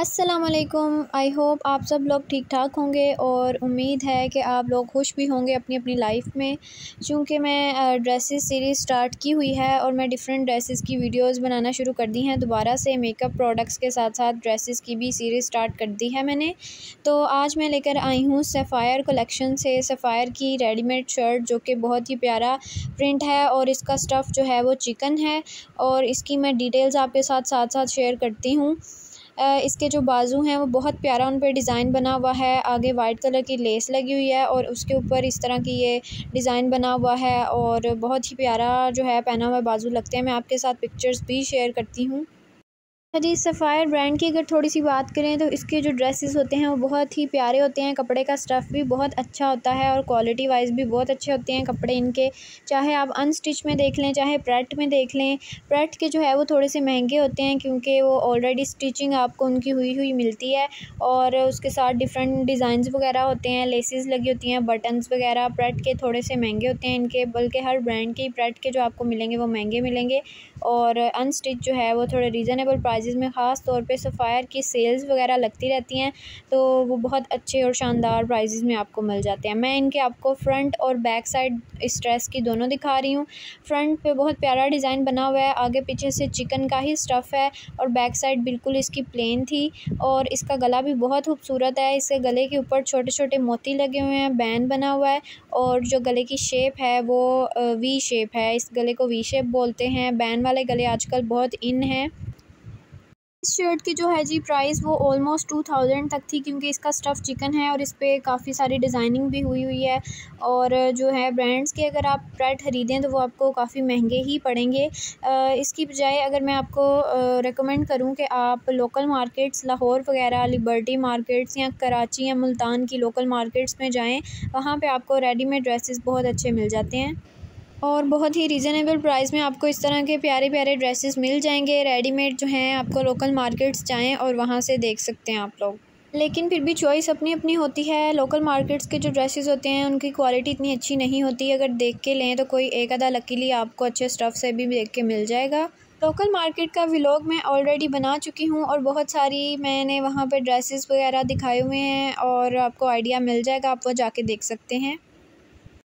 अस्सलाम वालेकुम I hope आप सब लोग ठीक ठाक होंगे और उम्मीद है कि आप लोग खुश भी होंगे अपनी अपनी लाइफ में। चूँकि मैं ड्रेसेस सीरीज़ स्टार्ट की हुई है और मैं डिफरेंट ड्रेसेस की वीडियोस बनाना शुरू कर दी हैं। दोबारा से मेकअप प्रोडक्ट्स के साथ साथ ड्रेसेस की भी सीरीज़ स्टार्ट कर दी है मैंने। तो आज मैं लेकर आई हूँ सफ़ायर कलेक्शन से। सफ़ायर की रेडीमेड शर्ट जो कि बहुत ही प्यारा प्रिंट है और इसका स्टफ़ जो है वो चिकन है। और इसकी मैं डिटेल्स आपके साथ साथ साथ शेयर करती हूँ। इसके जो बाजू हैं, वो बहुत प्यारा उन पर डिज़ाइन बना हुआ है। आगे वाइट कलर की लेस लगी हुई है और उसके ऊपर इस तरह की ये डिज़ाइन बना हुआ है और बहुत ही प्यारा जो है पहना हुआ बाजू लगते हैं। मैं आपके साथ पिक्चर्स भी शेयर करती हूँ। जी सफ़ायर ब्रांड की अगर थोड़ी सी बात करें तो इसके जो ड्रेसेस होते हैं वो बहुत ही प्यारे होते हैं। कपड़े का स्टफ़ भी बहुत अच्छा होता है और क्वालिटी वाइज भी बहुत अच्छे होते हैं कपड़े इनके। चाहे आप अनस्टिच में देख लें, चाहे प्रेट में देख लें प्रेट के जो है वो थोड़े से महँगे होते हैं क्योंकि वो ऑलरेडी स्टिचिंग आपको उनकी हुई हुई मिलती है और उसके साथ डिफरेंट डिज़ाइन वगैरह होते हैं लेसिस लगी होती हैं बटन्स वगैरह प्रेट के थोड़े से महँगे होते हैं इनके। बल्कि हर ब्रांड के प्रेट के जो आपको मिलेंगे वो महँगे मिलेंगे और अनस्टिच जो है वो थोड़े रीज़नेबल प्राइस प्राइजेज़ में ख़ास तौर पे सफ़ायर की सेल्स वगैरह लगती रहती हैं तो वो बहुत अच्छे और शानदार प्राइजेज़ में आपको मिल जाते हैं। मैं इनके आपको फ्रंट और बैक साइड इस ड्रेस की दोनों दिखा रही हूँ। फ्रंट पे बहुत प्यारा डिज़ाइन बना हुआ है, आगे पीछे से चिकन का ही स्टफ़ है और बैक साइड बिल्कुल इसकी प्लेन थी और इसका गला भी बहुत खूबसूरत है। इसके गले के ऊपर छोटे छोटे मोती लगे हुए हैं बैन बना हुआ है और जो गले की शेप है वो वी शेप है। इस गले को वी शेप बोलते हैं। बैन वाले गले आजकल बहुत इन हैं। इस शर्ट की जो है जी प्राइस वो ऑलमोस्ट टू थाउज़ेंड तक थी क्योंकि इसका स्टफ़ चिकन है और इस पर काफ़ी सारी डिज़ाइनिंग भी हुई हुई है और जो है ब्रांड्स के अगर आप प्रेड ख़रीदें तो वो आपको काफ़ी महँगे ही पड़ेंगे। इसकी बजाय अगर मैं आपको रेकमेंड करूँ कि आप लोकल मार्केट्स लाहौर वगैरह लिबर्टी मार्केट्स या कराची या मुल्तान की लोकल मार्केट्स में जाएँ, वहाँ पर आपको रेडीमेड ड्रेसेस बहुत अच्छे मिल जाते हैं। और बहुत ही रीज़नेबल प्राइस में आपको इस तरह के प्यारे प्यारे ड्रेसेस मिल जाएँगे। रेडीमेड जो हैं, आपको लोकल मार्केट्स जाएँ और वहाँ से देख सकते हैं आप लोग। लेकिन फिर भी चॉइस अपनी अपनी होती है। लोकल मार्केट्स के जो ड्रेसेस होते हैं, उनकी क्वालिटी इतनी अच्छी नहीं होती। अगर देख के लें तो कोई एक आधा लकीली आपको अच्छे स्टफ़ से भी देख के मिल जाएगा। लोकल मार्केट का व्लॉग मैं ऑलरेडी बना चुकी हूँ और बहुत सारी मैंने वहाँ पर ड्रेसेस वगैरह दिखाए हुए हैं और आपको आइडिया मिल जाएगा। आप वो जाके देख सकते हैं।